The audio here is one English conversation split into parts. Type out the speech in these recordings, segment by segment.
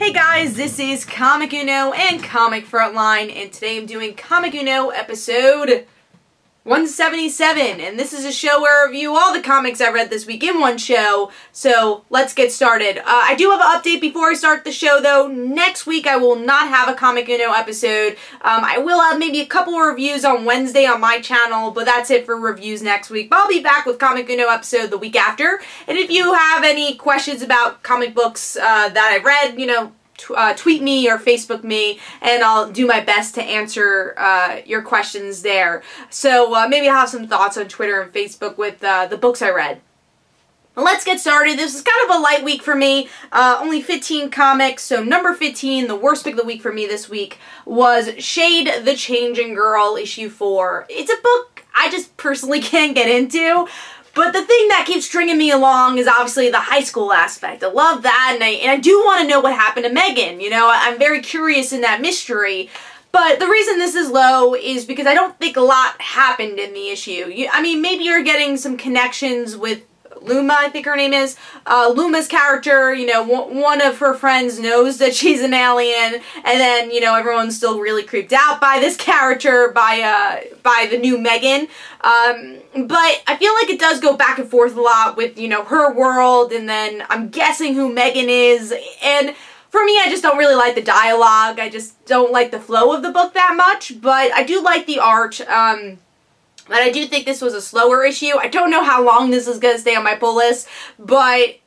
Hey guys, this is Comic Uno and Comic Frontline, and today I'm doing Comic Uno episode 177, and this is a show where I review all the comics I read this week in one show, so let's get started. Uh, I do have an update before I start the show, though. Next week I will not have a Comic Uno episode. Um, I will have maybe a couple reviews on Wednesday on my channel, but that's it for reviews next week. But I'll be back with Comic Uno episode the week after, and if you have any questions about comic books uh, that I read, you know, uh, tweet me or Facebook me, and I'll do my best to answer uh, your questions there. So uh, maybe I'll have some thoughts on Twitter and Facebook with uh, the books I read. Let's get started. This is kind of a light week for me. Uh, only 15 comics. So number 15, the worst pick of the week for me this week, was Shade the Changing Girl, issue 4. It's a book I just personally can't get into. But the thing that keeps stringing me along is obviously the high school aspect. I love that, and I, and I do want to know what happened to Megan. You know, I'm very curious in that mystery. But the reason this is low is because I don't think a lot happened in the issue. You, I mean, maybe you're getting some connections with Loma, I think her name is. Uh, Loma's character, you know, one of her friends knows that she's an alien, and then, you know, everyone's still really creeped out by this character, by, uh, by the new Megan. Um, but I feel like it does go back and forth a lot with, you know, her world, and then I'm guessing who Megan is, and for me, I just don't really like the dialogue. I just don't like the flow of the book that much, but I do like the art. Um, but I do think this was a slower issue. I don't know how long this is going to stay on my pull list, but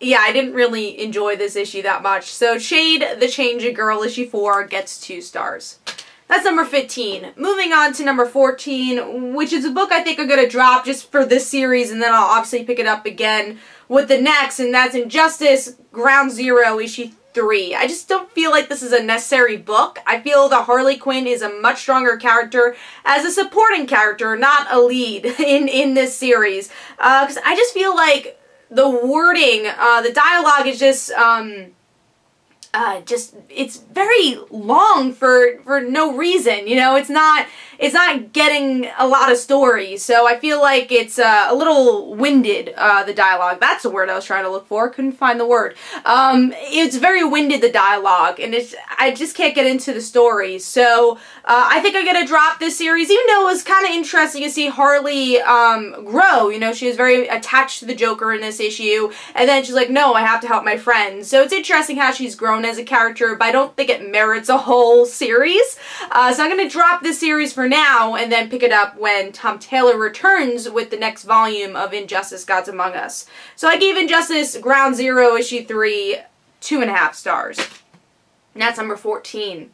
yeah, I didn't really enjoy this issue that much. So Shade the Changing Girl issue 4 gets 2 stars. That's number 15. Moving on to number 14, which is a book I think I'm going to drop just for this series, and then I'll obviously pick it up again with the next, and that's Injustice Ground Zero issue 3. I just don't feel like this is a necessary book. I feel that Harley Quinn is a much stronger character as a supporting character, not a lead in, in this series. Because uh, I just feel like the wording, uh, the dialogue is just... Um, uh, just it's very long for for no reason you know it's not it's not getting a lot of story so I feel like it's uh, a little winded uh, the dialogue. That's the word I was trying to look for. Couldn't find the word. Um, it's very winded the dialogue and it's I just can't get into the story. So uh, I think I'm gonna drop this series even though it was kind of interesting to see Harley um, grow. You know she was very attached to the Joker in this issue and then she's like no I have to help my friends so it's interesting how she's grown as a character, but I don't think it merits a whole series. Uh, so I'm going to drop this series for now and then pick it up when Tom Taylor returns with the next volume of Injustice Gods Among Us. So I gave Injustice Ground Zero issue 3 two and a half stars. And that's number 14.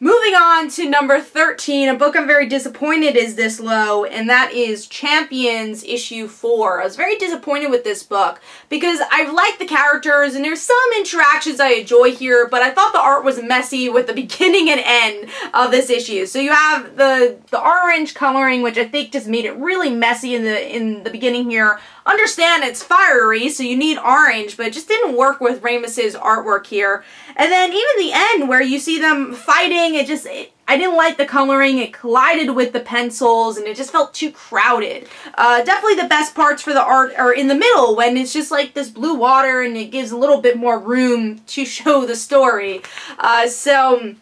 Moving on to number 13, a book I'm very disappointed is this low, and that is Champions issue 4. I was very disappointed with this book because I like the characters and there's some interactions I enjoy here, but I thought the art was messy with the beginning and end of this issue. So you have the the orange coloring, which I think just made it really messy in the in the beginning here understand it's fiery, so you need orange, but it just didn't work with Ramos's artwork here. And then even the end where you see them fighting, it just, it, I didn't like the coloring. It collided with the pencils and it just felt too crowded. Uh, definitely the best parts for the art are in the middle when it's just like this blue water and it gives a little bit more room to show the story. Uh, so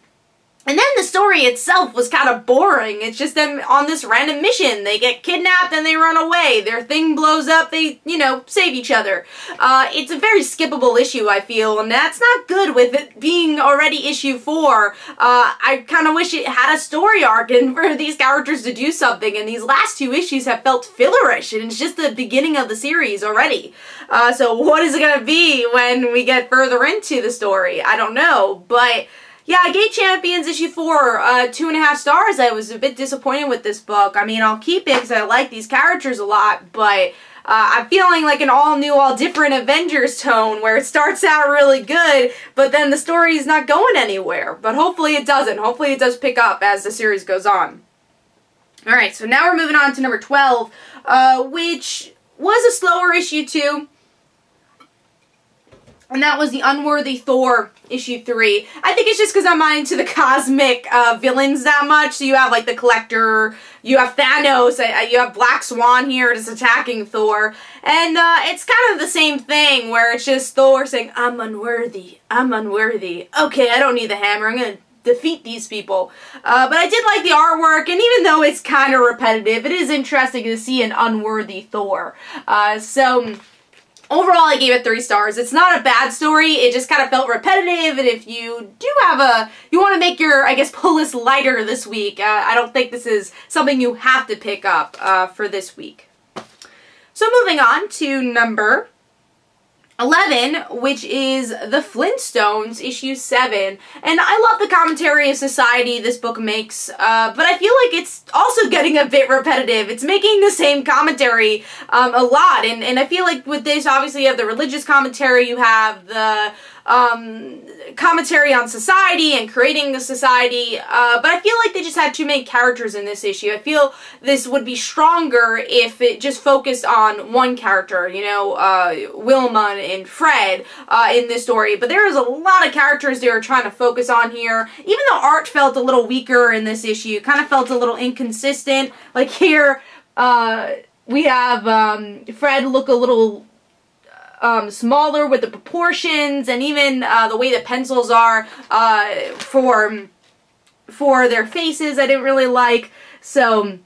and then the story itself was kind of boring. It's just them on this random mission. They get kidnapped and they run away. Their thing blows up. They, you know, save each other. Uh, it's a very skippable issue, I feel, and that's not good with it being already issue four. Uh, I kind of wish it had a story arc and for these characters to do something, and these last two issues have felt fillerish, and it's just the beginning of the series already. Uh, so what is it going to be when we get further into the story? I don't know, but yeah, Gay Champions issue 4 uh, two and a half stars. I was a bit disappointed with this book. I mean, I'll keep it because I like these characters a lot, but uh, I'm feeling like an all-new, all-different Avengers tone where it starts out really good, but then the story is not going anywhere. But hopefully it doesn't. Hopefully it does pick up as the series goes on. Alright, so now we're moving on to number 12, uh, which was a slower issue too. And that was the Unworthy Thor issue three. I think it's just because I'm not into the cosmic uh, villains that much. So you have like the Collector, you have Thanos, uh, you have Black Swan here just attacking Thor, and uh, it's kind of the same thing where it's just Thor saying, "I'm unworthy, I'm unworthy. Okay, I don't need the hammer. I'm gonna." defeat these people. Uh, but I did like the artwork, and even though it's kind of repetitive, it is interesting to see an unworthy Thor. Uh, so Overall, I gave it three stars. It's not a bad story. It just kind of felt repetitive, and if you do have a, you want to make your, I guess, pull list lighter this week, uh, I don't think this is something you have to pick up uh, for this week. So moving on to number 11, which is The Flintstones, issue 7. And I love the commentary of society this book makes, uh, but I feel like it's also getting a bit repetitive. It's making the same commentary um, a lot, and, and I feel like with this, obviously you have the religious commentary, you have the um, commentary on society and creating the society, uh, but I feel like they just had too many characters in this issue. I feel this would be stronger if it just focused on one character, you know, uh, Wilma and Fred uh, in this story, but there is a lot of characters they were trying to focus on here. Even though art felt a little weaker in this issue, kind of felt a little inconsistent. Like here, uh, we have um, Fred look a little um, smaller with the proportions and even uh, the way the pencils are uh, for for their faces I didn't really like. So,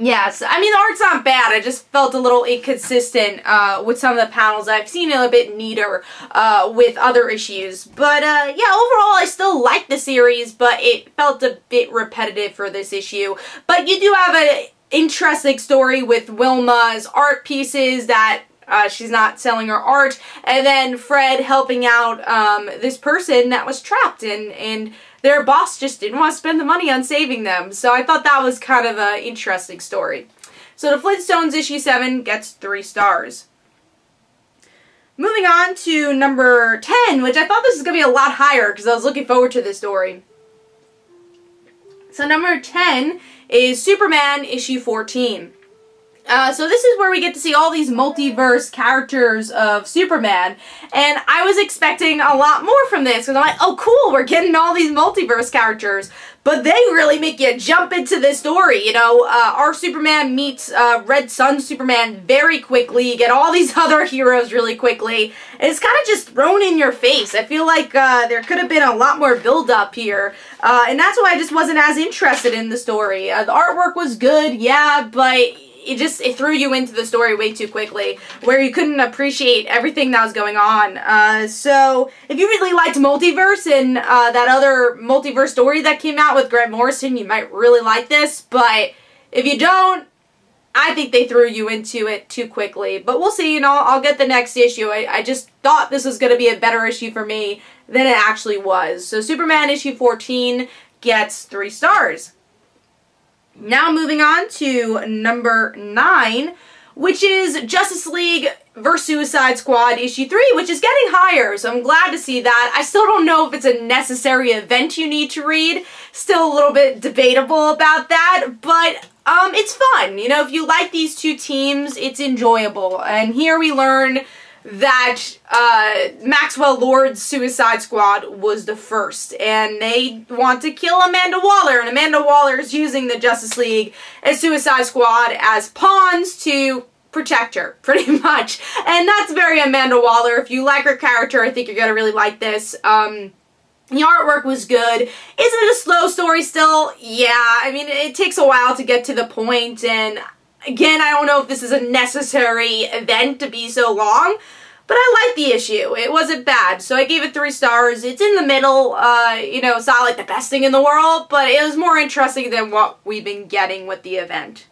yes, I mean, the art's not bad. I just felt a little inconsistent uh, with some of the panels. I've seen it a bit neater uh, with other issues. But, uh, yeah, overall, I still like the series, but it felt a bit repetitive for this issue. But you do have an interesting story with Wilma's art pieces that uh, she's not selling her art, and then Fred helping out um, this person that was trapped, and and their boss just didn't want to spend the money on saving them. So I thought that was kind of an interesting story. So the Flintstones issue 7 gets 3 stars. Moving on to number 10, which I thought this was going to be a lot higher because I was looking forward to this story. So number 10 is Superman issue 14. Uh, so this is where we get to see all these multiverse characters of Superman, and I was expecting a lot more from this, because I'm like, oh cool, we're getting all these multiverse characters, but they really make you jump into the story, you know, uh, our Superman meets uh, Red Sun Superman very quickly, you get all these other heroes really quickly, and it's kind of just thrown in your face. I feel like uh, there could have been a lot more build-up here, uh, and that's why I just wasn't as interested in the story. Uh, the artwork was good, yeah, but it just it threw you into the story way too quickly where you couldn't appreciate everything that was going on uh, so if you really liked multiverse and uh, that other multiverse story that came out with grant morrison you might really like this but if you don't I think they threw you into it too quickly. But we'll see, you know, I'll get the next issue. I, I just thought this was going to be a better issue for me than it actually was. So Superman issue 14 gets three stars. Now moving on to number 9, which is Justice League vs. Suicide Squad issue 3, which is getting higher, so I'm glad to see that. I still don't know if it's a necessary event you need to read. Still a little bit debatable about that, but um, it's fun. You know, if you like these two teams, it's enjoyable. And here we learn that uh, Maxwell Lord's Suicide Squad was the first, and they want to kill Amanda Waller, and Amanda Waller is using the Justice League and Suicide Squad as pawns to protect her, pretty much. And that's very Amanda Waller. If you like her character, I think you're going to really like this. Um, the artwork was good. Is it a slow story still? Yeah, I mean, it takes a while to get to the point, and Again, I don't know if this is a necessary event to be so long, but I like the issue. It wasn't bad, so I gave it three stars. It's in the middle. Uh, you know, it's not like the best thing in the world, but it was more interesting than what we've been getting with the event.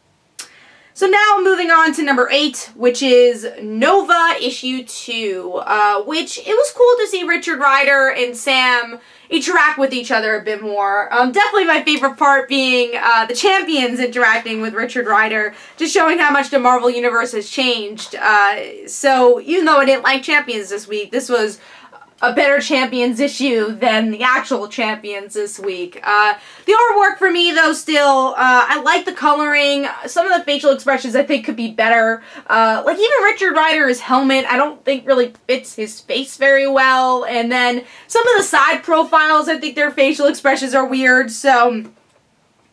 So now moving on to number 8, which is Nova issue 2, uh, which it was cool to see Richard Rider and Sam interact with each other a bit more. Um, definitely my favorite part being uh, the champions interacting with Richard Rider, just showing how much the Marvel Universe has changed. Uh, so even though I didn't like champions this week, this was a better champions issue than the actual champions this week. Uh, the artwork for me, though, still, uh, I like the coloring. Some of the facial expressions I think could be better. Uh, like even Richard Rider's helmet, I don't think really fits his face very well. And then some of the side profiles, I think their facial expressions are weird. So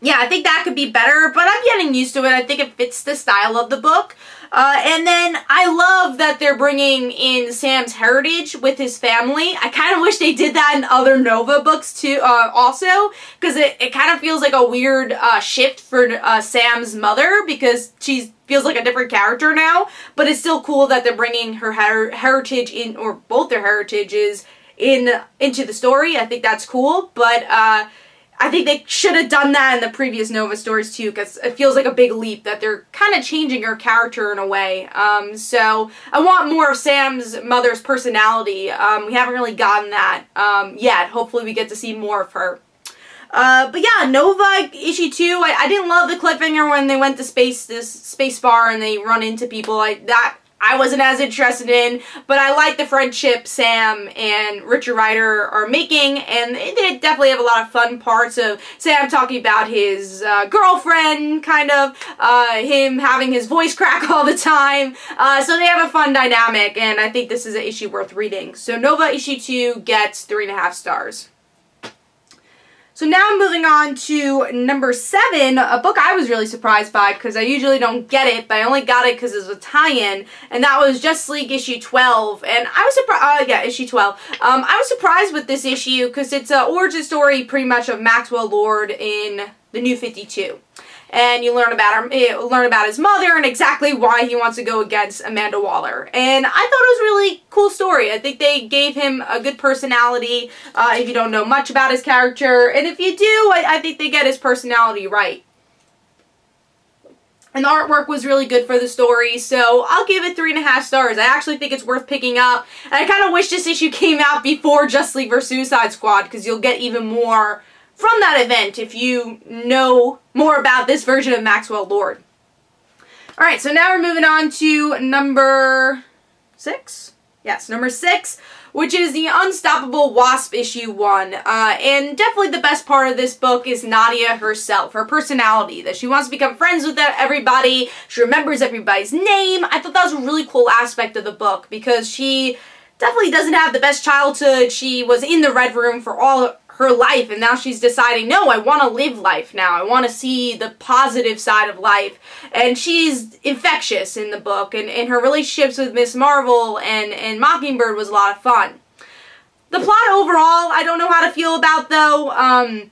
yeah, I think that could be better, but I'm getting used to it. I think it fits the style of the book. Uh, and then I love that they're bringing in Sam's heritage with his family. I kind of wish they did that in other Nova books too, uh, also, because it, it kind of feels like a weird uh, shift for uh, Sam's mother because she feels like a different character now. But it's still cool that they're bringing her her heritage in, or both their heritages in into the story. I think that's cool, but uh, I think they should have done that in the previous Nova stories too, because it feels like a big leap that they're kind of changing her character in a way. Um, so I want more of Sam's mother's personality. Um, we haven't really gotten that um, yet. Hopefully we get to see more of her. Uh, but yeah, Nova issue two. I, I didn't love the cliffhanger when they went to space this space bar and they run into people. I that I wasn't as interested in, but I like the friendship Sam and Richard Rider are making, and they definitely have a lot of fun parts of Sam talking about his uh, girlfriend, kind of, uh, him having his voice crack all the time, uh, so they have a fun dynamic, and I think this is an issue worth reading. So Nova issue 2 gets three and a half stars. So now I'm moving on to number seven, a book I was really surprised by because I usually don't get it, but I only got it because it was a tie-in, and that was Justice League issue 12. And I was surprised, uh, yeah, issue 12. Um, I was surprised with this issue because it's an origin story pretty much of Maxwell Lord in the New 52 and you learn about her, eh, learn about his mother and exactly why he wants to go against Amanda Waller. And I thought it was a really cool story. I think they gave him a good personality uh, if you don't know much about his character. And if you do, I, I think they get his personality right. And the artwork was really good for the story, so I'll give it three and a half stars. I actually think it's worth picking up. And I kind of wish this issue came out before Just League vs. Suicide Squad, because you'll get even more from that event if you know more about this version of Maxwell Lord. Alright, so now we're moving on to number six? Yes, number six, which is the Unstoppable Wasp issue one. Uh, and definitely the best part of this book is Nadia herself, her personality, that she wants to become friends with everybody, she remembers everybody's name. I thought that was a really cool aspect of the book because she definitely doesn't have the best childhood. She was in the Red Room for all her life and now she's deciding no I want to live life now. I want to see the positive side of life. And she's infectious in the book and, and her relationships with Miss Marvel and, and Mockingbird was a lot of fun. The plot overall I don't know how to feel about though. Um,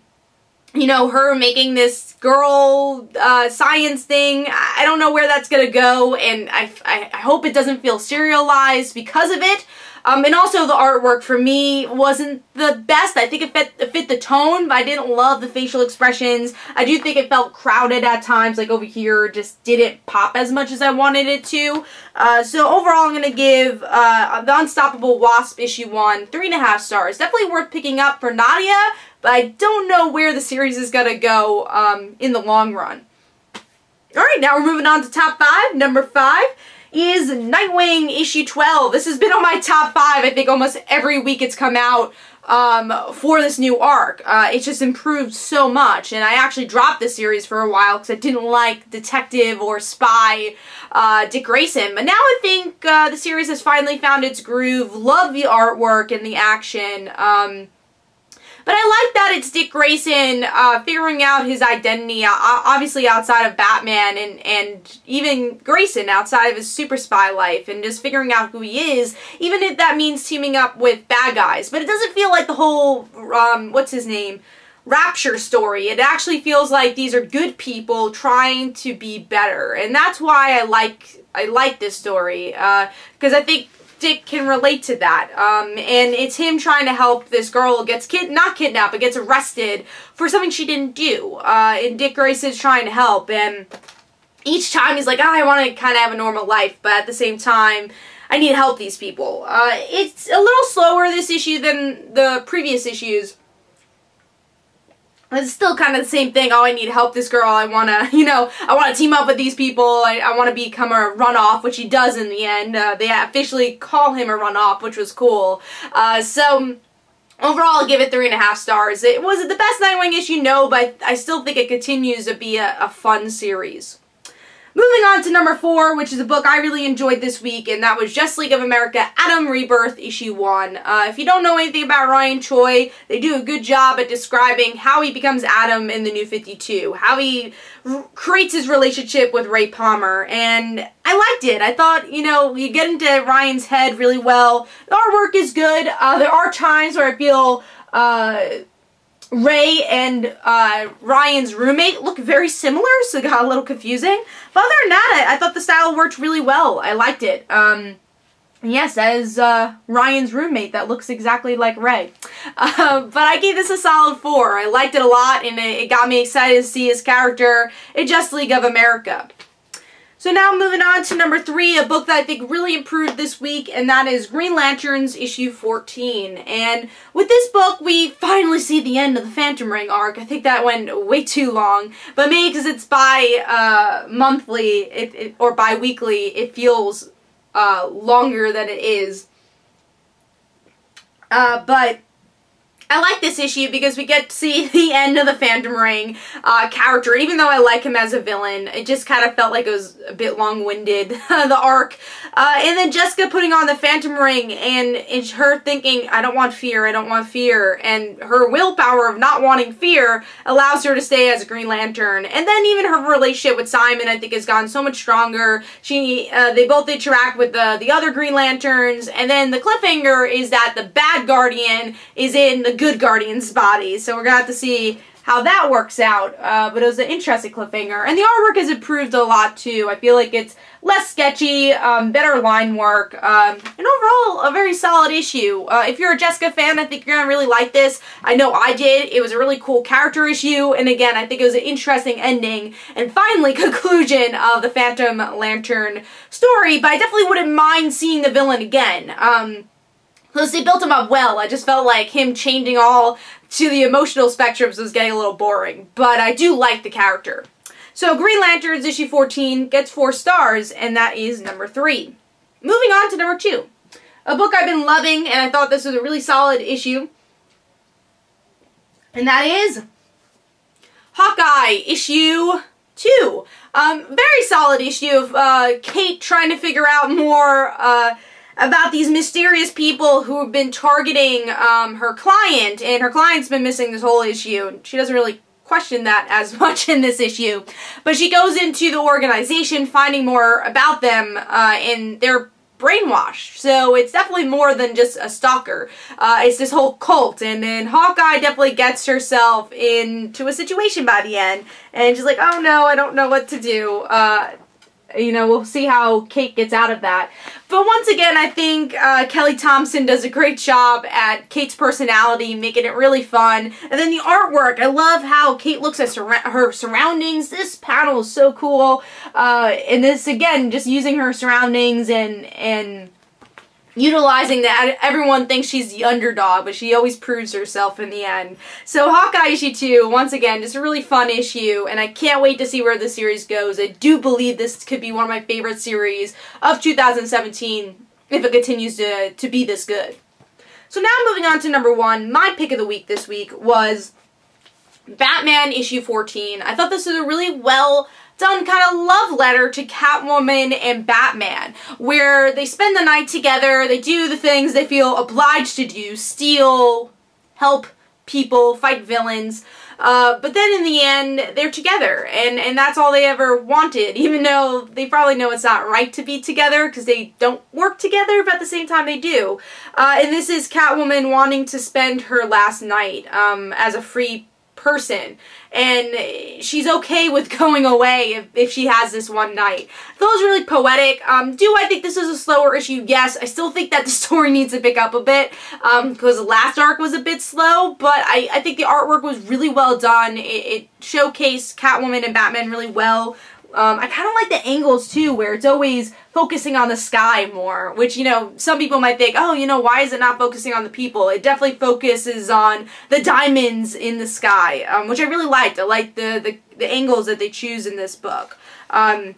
you know her making this girl uh, science thing I don't know where that's gonna go and I, I hope it doesn't feel serialized because of it um, and also the artwork for me wasn't the best. I think it fit, it fit the tone, but I didn't love the facial expressions. I do think it felt crowded at times, like over here, just didn't pop as much as I wanted it to. Uh, so overall, I'm going to give uh, The Unstoppable Wasp issue 1 three and a half stars. Definitely worth picking up for Nadia, but I don't know where the series is going to go um, in the long run. Alright, now we're moving on to top 5. Number 5 is Nightwing issue 12. This has been on my top five, I think almost every week it's come out um, for this new arc. Uh, it's just improved so much, and I actually dropped this series for a while because I didn't like detective or spy uh, Dick Grayson. But now I think uh, the series has finally found its groove. Love the artwork and the action. Um, but I like that it's Dick Grayson uh, figuring out his identity, uh, obviously outside of Batman and, and even Grayson outside of his super spy life and just figuring out who he is, even if that means teaming up with bad guys. But it doesn't feel like the whole, um, what's his name? Raptor story. It actually feels like these are good people trying to be better. And that's why I like I like this story. Because uh, I think Dick can relate to that. Um, and it's him trying to help this girl gets kid not kidnapped, but gets arrested for something she didn't do. Uh, and Dick Grayson's trying to help. And each time he's like, oh, I want to kind of have a normal life, but at the same time, I need to help these people. Uh, it's a little slower this issue than the previous issues. It's still kind of the same thing. Oh, I need to help this girl. I want to, you know, I want to team up with these people. I, I want to become a runoff, which he does in the end. Uh, they officially call him a runoff, which was cool. Uh, so, overall, I'll give it three and a half stars. It was the best Nightwing issue? No, but I still think it continues to be a, a fun series. Moving on to number four, which is a book I really enjoyed this week, and that was Just League of America Atom Rebirth issue one. Uh, if you don't know anything about Ryan Choi, they do a good job at describing how he becomes Atom in the New 52, how he creates his relationship with Ray Palmer, and I liked it. I thought, you know, you get into Ryan's head really well. The artwork is good. Uh, there are times where I feel uh, Ray and uh, Ryan's roommate look very similar, so it got a little confusing. But other than that, I, I thought the style worked really well. I liked it. Um, yes, as uh, Ryan's roommate that looks exactly like Ray. Uh, but I gave this a solid 4. I liked it a lot, and it, it got me excited to see his character in Justice League of America. So now moving on to number three, a book that I think really improved this week, and that is Green Lanterns issue 14. And with this book, we finally see the end of the Phantom Ring arc. I think that went way too long, but maybe because it's bi uh, monthly it, it, or bi-weekly, it feels uh, longer than it is. Uh, but I like this issue because we get to see the end of the Phantom Ring uh, character. Even though I like him as a villain, it just kind of felt like it was a bit long-winded, the arc. Uh, and then Jessica putting on the Phantom Ring and it's her thinking, I don't want fear, I don't want fear. And her willpower of not wanting fear allows her to stay as a Green Lantern. And then even her relationship with Simon, I think, has gotten so much stronger. She, uh, They both interact with the, the other Green Lanterns. And then the cliffhanger is that the bad Guardian is in the good Guardian's body. So we're to have to see how that works out. Uh, but it was an interesting cliffhanger. And the artwork has improved a lot too. I feel like it's less sketchy, um, better line work, um, and overall a very solid issue. Uh, if you're a Jessica fan, I think you're to really like this. I know I did. It was a really cool character issue. And again, I think it was an interesting ending and finally conclusion of the Phantom Lantern story. But I definitely wouldn't mind seeing the villain again. Um, because they built him up well. I just felt like him changing all to the emotional spectrums was getting a little boring. But I do like the character. So Green Lanterns issue 14 gets four stars, and that is number three. Moving on to number two. A book I've been loving, and I thought this was a really solid issue. And that is Hawkeye issue 2. Um, very solid issue of uh, Kate trying to figure out more uh, about these mysterious people who have been targeting um, her client, and her client's been missing this whole issue. She doesn't really question that as much in this issue, but she goes into the organization finding more about them, uh, and they're brainwashed. So it's definitely more than just a stalker. Uh, it's this whole cult, and then Hawkeye definitely gets herself into a situation by the end, and she's like, oh no, I don't know what to do. Uh, you know, we'll see how Kate gets out of that. But once again, I think uh, Kelly Thompson does a great job at Kate's personality, making it really fun. And then the artwork, I love how Kate looks at sur her surroundings. This panel is so cool. Uh, and this, again, just using her surroundings and, and utilizing that everyone thinks she's the underdog, but she always proves herself in the end. So Hawkeye issue 2, once again, just a really fun issue, and I can't wait to see where the series goes. I do believe this could be one of my favorite series of 2017 if it continues to, to be this good. So now moving on to number one, my pick of the week this week was Batman issue 14. I thought this was a really well done kind of love letter to Catwoman and Batman, where they spend the night together, they do the things they feel obliged to do, steal, help people, fight villains, uh, but then in the end, they're together, and, and that's all they ever wanted, even though they probably know it's not right to be together because they don't work together, but at the same time they do. Uh, and this is Catwoman wanting to spend her last night um, as a free person and she's okay with going away if, if she has this one night. It was really poetic. Um, do I think this is a slower issue? Yes. I still think that the story needs to pick up a bit because um, the last arc was a bit slow, but I, I think the artwork was really well done. It, it showcased Catwoman and Batman really well Um, I kind of like the angles too, where it's always focusing on the sky more, which, you know, some people might think, oh, you know, why is it not focusing on the people? It definitely focuses on the diamonds in the sky, um, which I really liked. I like the, the, the angles that they choose in this book. Um,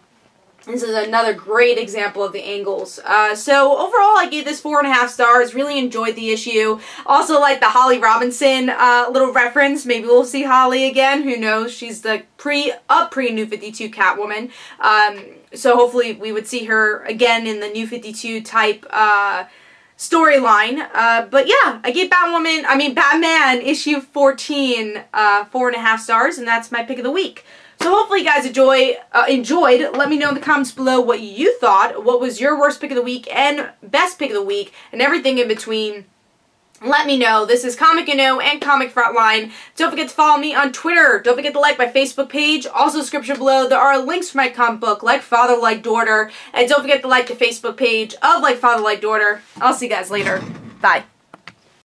this is another great example of the angles. Uh, so overall, I gave this four and a half stars. Really enjoyed the issue. Also like the Holly Robinson uh, little reference. Maybe we'll see Holly again. Who knows? She's the pre up pre New 52 Catwoman. Um, so hopefully we would see her again in the New 52 type uh, storyline. Uh, but yeah, I gave Batwoman, I mean Batman issue 14 uh, four and a half stars, and that's my pick of the week. So hopefully you guys enjoy uh, enjoyed. Let me know in the comments below what you thought. What was your worst pick of the week and best pick of the week and everything in between. Let me know. This is Comic Uno and Comic Frontline. Don't forget to follow me on Twitter. Don't forget to like my Facebook page. Also, description below, there are links for my comic book, Like Father, Like Daughter. And don't forget to like the Facebook page of Like Father, Like Daughter. I'll see you guys later. Bye.